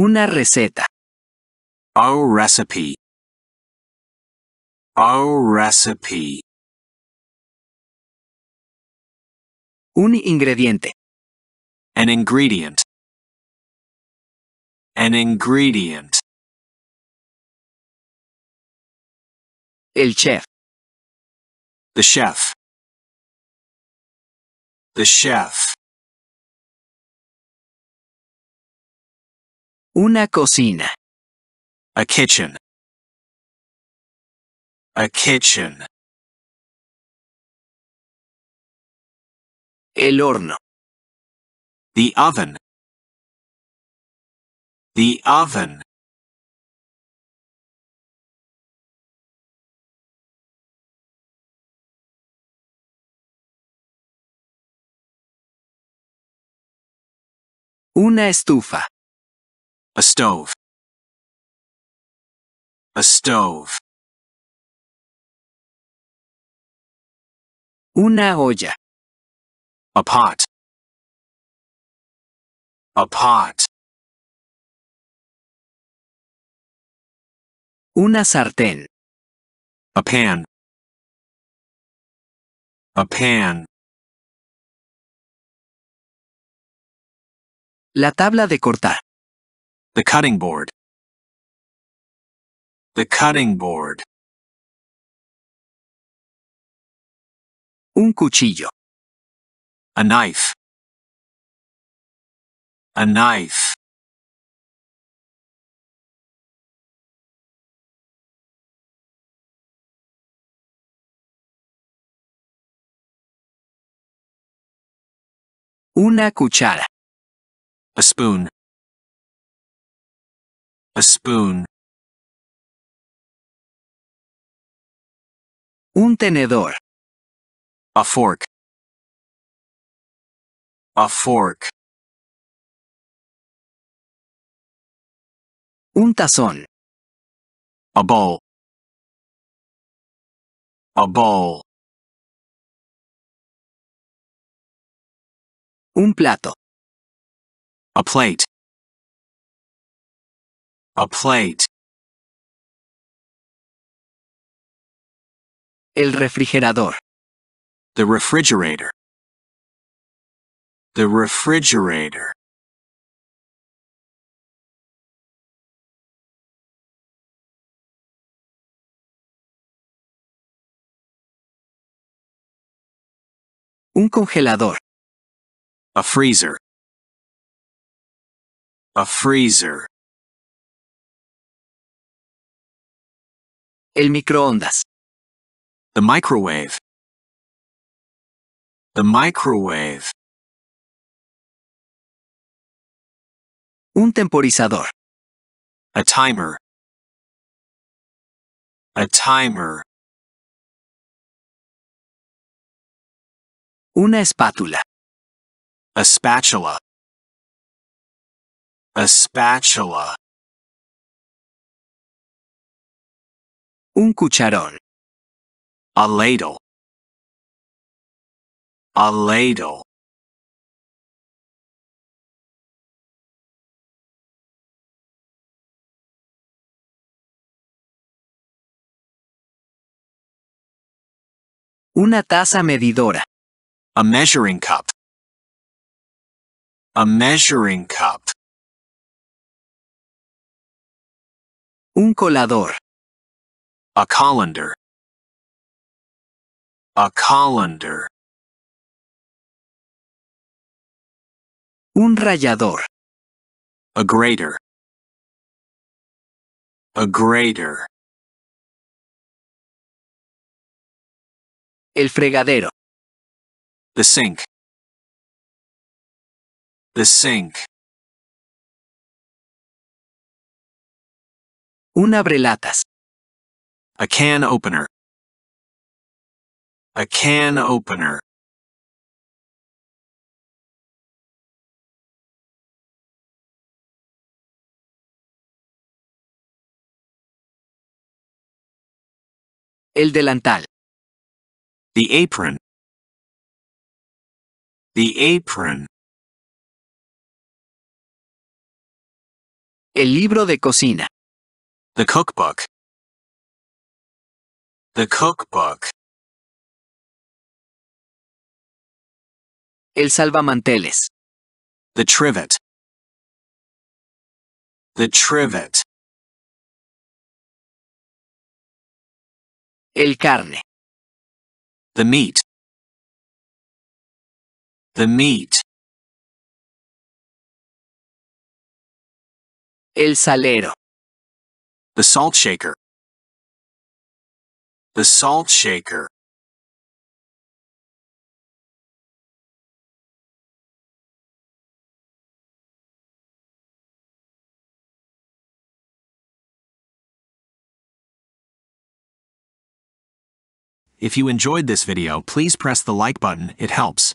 Una receta. A recipe. A recipe. Un ingrediente. An ingredient. An ingredient. El chef. The chef. The chef. Una cocina. A kitchen. A kitchen. El horno. The oven. The oven. Una estufa. A stove. A stove. Una olla. A pot. A pot. Una sartén. A pan. A pan. La tabla de cortar. The cutting board. The cutting board. Un cuchillo. A knife. A knife. Una cuchara. A spoon. A spoon. Un tenedor. A fork. A fork. Un tazón. A bowl. A bowl. Un plato. A plate. A plate. El refrigerador. The refrigerator. The refrigerator. Un congelador. A freezer. A freezer. El microondas. The microwave. The microwave. Un temporizador. A timer. A timer. Una espátula. A spatula. A spatula. Un cucharón. A ladle. A ladle. Una taza medidora. A measuring cup. A measuring cup. Un colador. A colander. A colander. Un rallador. A grater. A grater. El fregadero. The sink. The sink. Un abrelatas. A can opener. A can opener. El delantal. The apron. The apron. El libro de cocina. The cookbook. The cookbook. El salvamanteles. The trivet. The trivet. El carne. The meat. The meat. El salero. The salt shaker. The salt shaker. If you enjoyed this video, please press the like button, it helps.